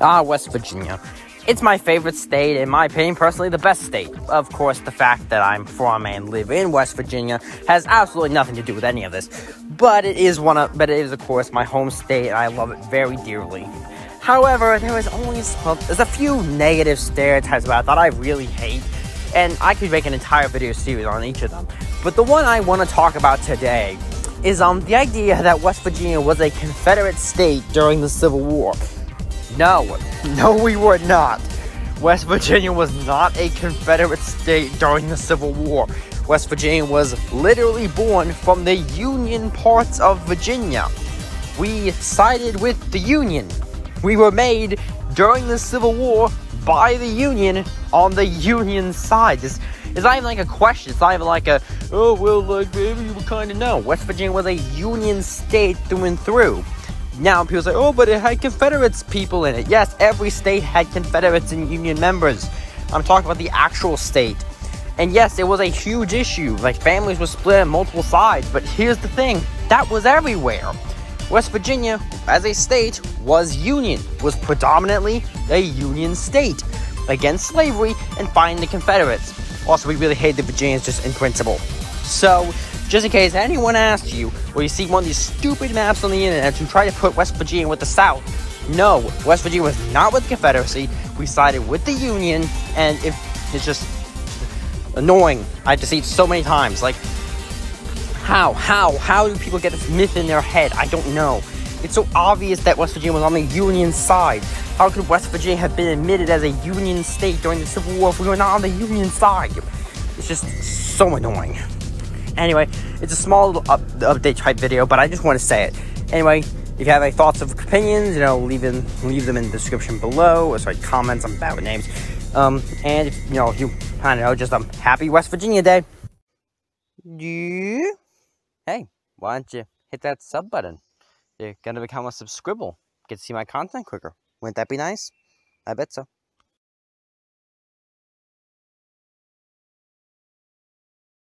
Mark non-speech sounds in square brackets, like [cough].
Ah, West Virginia. It's my favorite state, in my opinion, personally, the best state. Of course, the fact that I'm from and live in West Virginia has absolutely nothing to do with any of this. But it is one of, but it is, of course, my home state, and I love it very dearly. However, there is always well, there's a few negative stereotypes about that I really hate, and I could make an entire video series on each of them. But the one I want to talk about today is um the idea that West Virginia was a Confederate state during the Civil War. No, [laughs] no, we were not. West Virginia was not a Confederate state during the Civil War. West Virginia was literally born from the Union parts of Virginia. We sided with the Union. We were made during the Civil War by the Union on the Union side. It's, it's not even like a question. It's not even like a, oh, well, like, maybe you kind of know. West Virginia was a Union state through and through. Now people say, oh, but it had Confederates people in it. Yes, every state had Confederates and Union members. I'm talking about the actual state. And yes, it was a huge issue. Like families were split on multiple sides. But here's the thing that was everywhere. West Virginia, as a state, was Union, was predominantly a Union state against slavery and fighting the Confederates. Also, we really hate the Virginians just in principle. So, just in case anyone asks you, or you see one of these stupid maps on the internet to try to put West Virginia with the South, no, West Virginia was not with the Confederacy. We sided with the Union, and it's just annoying. I have to see it so many times. Like, how, how, how do people get this myth in their head? I don't know. It's so obvious that West Virginia was on the Union side. How could West Virginia have been admitted as a Union state during the Civil War if we were not on the Union side? It's just so annoying. Anyway, it's a small little up, update type video, but I just want to say it. Anyway, if you have any thoughts or opinions, you know, leave in leave them in the description below. Or sorry, comments. I'm bad with names. Um, and if, you know, if you I don't know, just um, happy West Virginia Day. Yeah. Hey, why don't you hit that sub button? You're gonna become a subscribble. Get to see my content quicker. Wouldn't that be nice? I bet so.